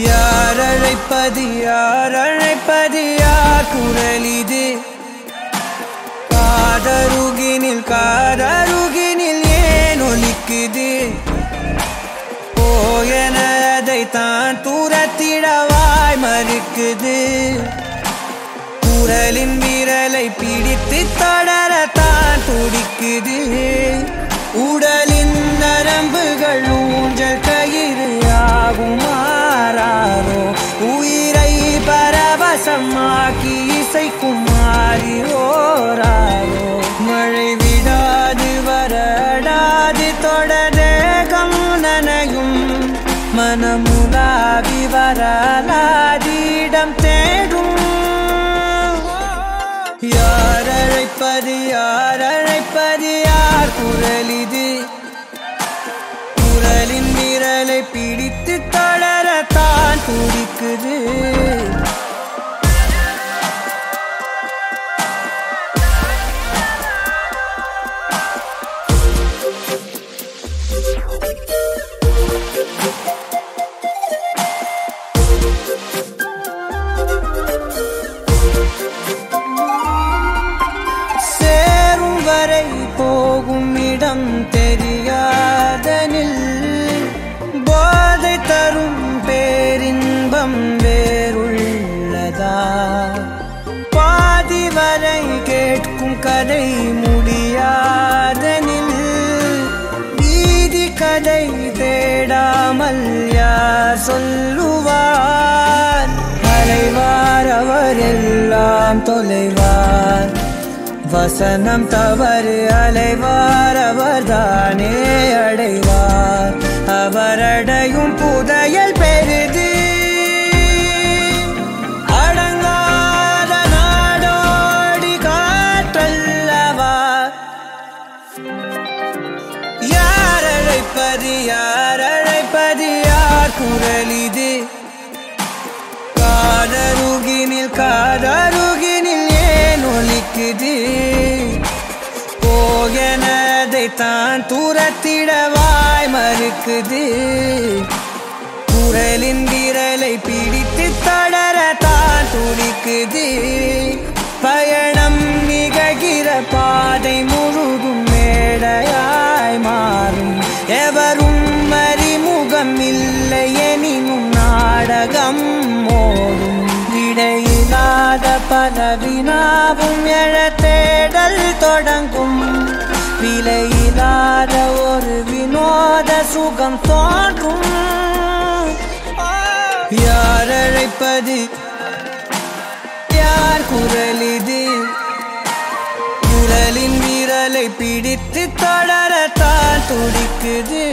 யார் அழைப்பது யார் அழைப்பது யார் காதருகினில் காதரு கேக்குது குரலின் விரலை பிடித்து தொடரத்தான் துடிக்குது. உடலின் நரம்புகள் ஊஞ்சல் கயிறு ஆகும் மாறாரோ உயிரை பரவசமாக்கி இசைக்கும் மாறி ஓராரோ மழை விடாது வரடாது தொடரேகம் நனையும். மனமுலாவி வரா குரலிது. குரலின் விரலை பிடித்து தளரத்தான் துடிக்குது. தரும் பேரின்பம் வேறுள்ளதா? பாதி வரை கேட்கும் கதை முடியாதனில் வீதி கதை தேடாமல் யார் சொல்லுவார்? அலைவார் அவரெல்லாம் தொலைவார். வசனம் தவறு அலைவார் அவர்தானே அடைவார். அவரடையும் புதையல் பெரிது. அடங்காத நாடோடி காற்றல்லவா யார் அழைப்பது யார் அழைப்பது யார் குரல் இது? காதருகினில் காதருகினில் ஏன் ஒலிக்குது? போகனதை தான் தூரத்திடவாய் மறுக்குது குரலின் விரலை பிடித்து தொடர தான் துடிக்குது. பயணம் நிகழ்கிற பாதை முழுதும் மேடையாய் மாறும். எவரும் அறிமுகம் இல்லை எனினும் நாடகம் ஓடும். விடையில்லாத பல வினாவும் எழ தேடல் தொடங்கும். விலையில்லாத வினோத தோன்றும். யார் அழைப்பது? யார் குரல் இது? குரலின் விரலை பிடித்து தொடரத்தான் துடிக்குது.